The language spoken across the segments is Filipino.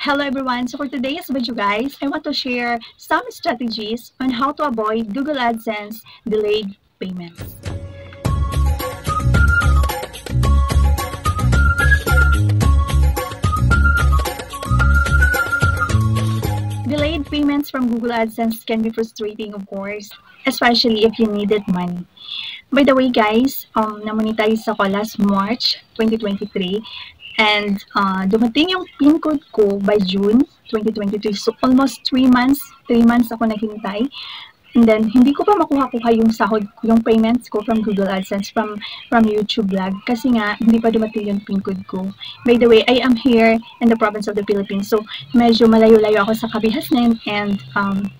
Hello everyone! So for today's video guys, I want to share some strategies on how to avoid Google AdSense delayed payments. Delayed payments from Google AdSense can be frustrating of course, especially if you needed money. By the way guys, um, na-monetize ako last March 2023 And uh, dumating yung PIN code ko by June 2023. So, almost 3 months, 3 months ako naghintay. And then, hindi ko pa makuha-kuha yung sahod, yung payments ko from Google AdSense, from, from YouTube vlog. Kasi nga, hindi pa dumating yung PIN code ko. By the way, I am here in the province of the Philippines. So, medyo malayo-layo ako sa Kabihasnan and um,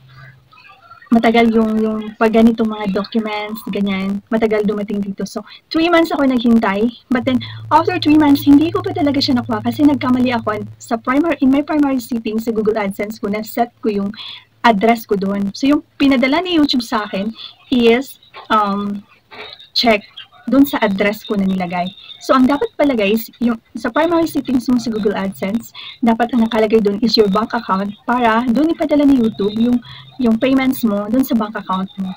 matagal yung, yung pag ganitong mga documents, ganyan, matagal dumating dito. So, 3 months ako naghintay. But then, after 3 months, hindi ko pa talaga siya nakuha kasi nagkamali ako sa primary, in my primary settings sa Google AdSense ko, na-set ko yung address ko doon. So, yung pinadala ni YouTube sa akin is um, check doon sa address ko na nilagay. So, ang dapat pala guys, yung, sa primary settings mo sa Google AdSense, dapat ang nakalagay doon is your bank account para doon ipadala ni YouTube yung, yung payments mo doon sa bank account mo.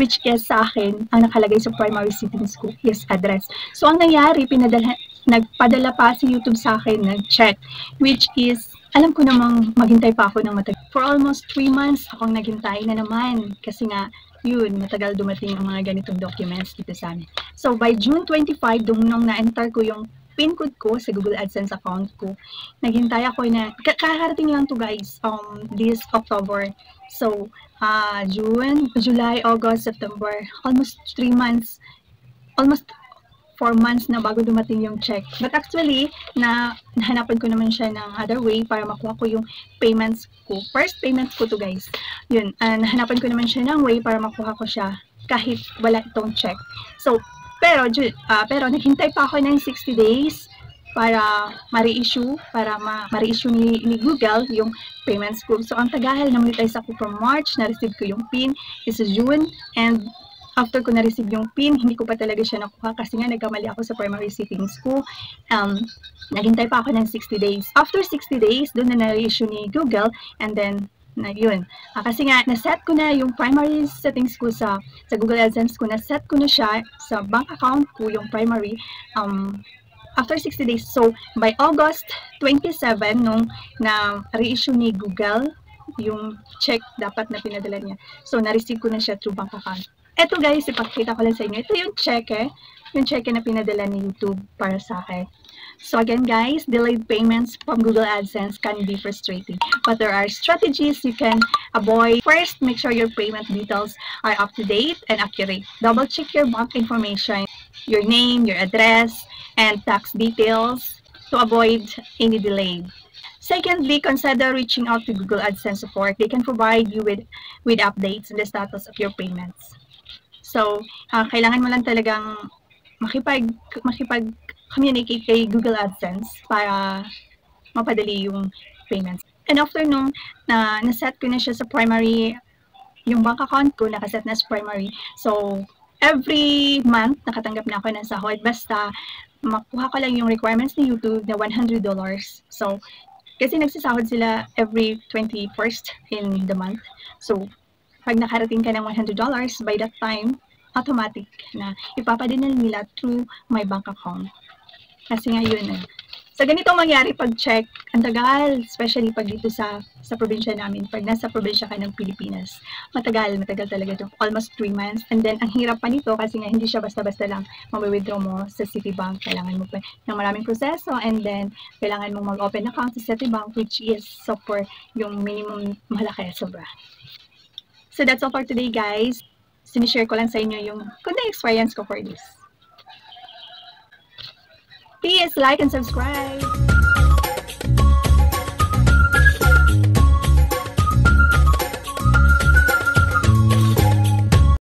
Which is sa akin, ang nakalagay sa primary settings ko is address. So, ang nangyari, pinadala, nagpadala pa si YouTube sa akin ng check, which is alam ko namang maghintay pa ako ng matagal. For almost 3 months akong naghintay na naman kasi nga yun, matagal dumating ang mga ganitong documents dito sa amin. So, by June 25, dun nung na-enter ko yung PIN code ko sa Google AdSense account ko, naghintay ako na, kakarating lang to guys, um, this October. So, uh, June, July, August, September, almost 3 months, almost 4 months na bago dumating yung check. But actually, na nahanapan ko naman siya ng other way para makuha ko yung payments ko. First payments ko to guys. Yun, uh, nahanapan ko naman siya ng way para makuha ko siya kahit wala itong check. So, pero, uh, pero naghintay pa ako ng 60 days para ma-reissue, para ma-reissue ni, ni Google yung payments ko. So, ang tagal na monetize ako from March, na-receive ko yung PIN, is June, and after ko na-receive yung PIN, hindi ko pa talaga siya nakuha kasi nga nagkamali ako sa primary settings ko. Um, naghintay pa ako ng 60 days. After 60 days, doon na na-issue ni Google and then na yun. Uh, kasi nga, na-set ko na yung primary settings ko sa, sa Google AdSense ko, na-set ko na siya sa bank account ko, yung primary, um, after 60 days. So, by August 27, nung na-reissue ni Google, yung check dapat na pinadala niya. So, na-receive ko na siya through bank account. Eto guys, ipakita ko lang sa inyo. Ito yung cheque. Yung cheque na pinadala ni YouTube para sa akin. So again guys, delayed payments from Google AdSense can be frustrating. But there are strategies you can avoid. First, make sure your payment details are up to date and accurate. Double check your bank information, your name, your address, and tax details to avoid any delay. Secondly, consider reaching out to Google AdSense support. They can provide you with, with updates on the status of your payments. So, uh, kailangan mo lang talagang makipag, makipag-communicate kay Google AdSense para mapadali yung payments. And after nung na, na-set ko na siya sa primary, yung bank account ko nakaset na sa primary. So, every month, nakatanggap na ako ng sahod. Basta, makuha ko lang yung requirements ni YouTube na $100. So, kasi nagsasahod sila every 21st in the month. So, pag nakarating ka ng $100, by that time, automatic na ipapadala nila through my bank account. Kasi nga yun eh. Sa ganitong mangyari pag check, ang tagal, especially pag dito sa sa probinsya namin, pag nasa probinsya ka ng Pilipinas, matagal, matagal talaga ito, almost 3 months. And then, ang hirap pa nito kasi nga hindi siya basta-basta lang mami-withdraw mo sa Citibank. Kailangan mo pa ng maraming proseso and then, kailangan mo mag-open account sa Citibank which is super yung minimum malaki, sobra. So that's all for today, guys. Sinishare ko lang sa inyo yung kunting experience ko for this. Please like and subscribe.